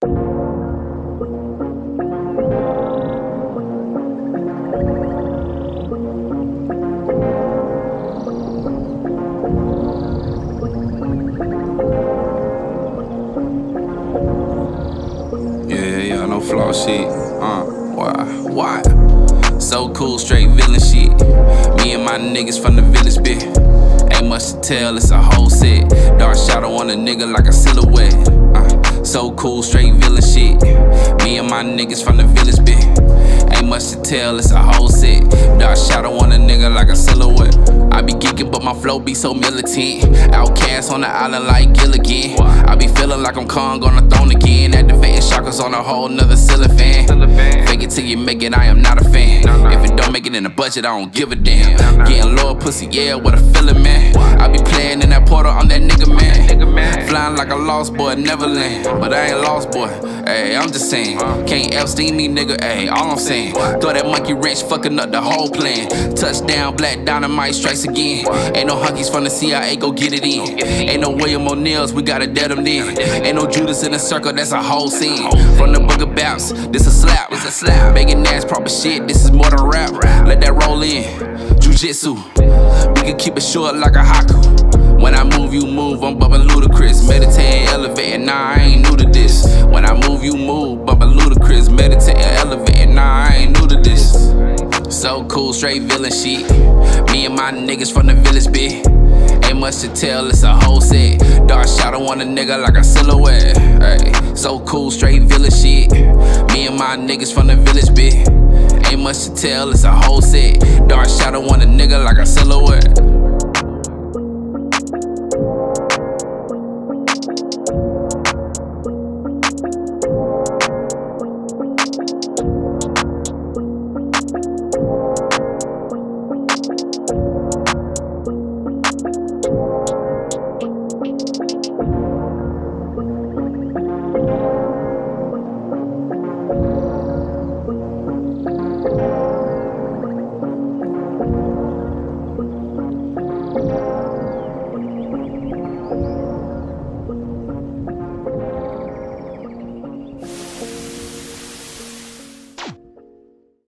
Yeah, yeah, no flaw shit. Uh, why, why? So cool, straight villain shit. Me and my niggas from the village, bitch. Ain't much to tell, it's a whole set. Dark shadow on a nigga like a silhouette. So cool, straight villain shit. Me and my niggas from the village, bitch. Ain't much to tell, it's a whole set. Dark shadow on a nigga like a silhouette. I be geeking, but my flow be so militant. Outcast on the island like Gilligan. I be feeling like I'm Kong on the throne again. Activating chakras on a whole nother cellophane. Fake it till you make it, I am not a fan. If it don't make it in the budget, I don't give a damn. Getting lower pussy, yeah, what a feeling, man. I be playing in that portal, I'm that nigga, man. Flying like a lost boy, Neverland. But I ain't lost, boy. Hey, I'm just saying. Can't Epstein me, nigga. Hey, all I'm saying. Throw that monkey wrench, fucking up the whole plan. Touchdown, black dynamite strikes again. Ain't no hunkies from the CIA, go get it in. Ain't no William O'Neal's, we gotta dead them then. Ain't no Judas in the circle, that's a whole scene. From the book of Baps, this a slap. It's a slap. Making ass proper shit, this is more than rap. Let that roll in. Jiu-jitsu. We can keep it short like a haiku. So cool, straight villain shit. Me and my niggas from the village, bitch. Ain't much to tell, it's a whole set. Dark shadow on a nigga like a silhouette. Ay, so cool, straight villain shit. Me and my niggas from the village, bitch. Ain't much to tell, it's a whole set. Dark shadow on a nigga like a silhouette.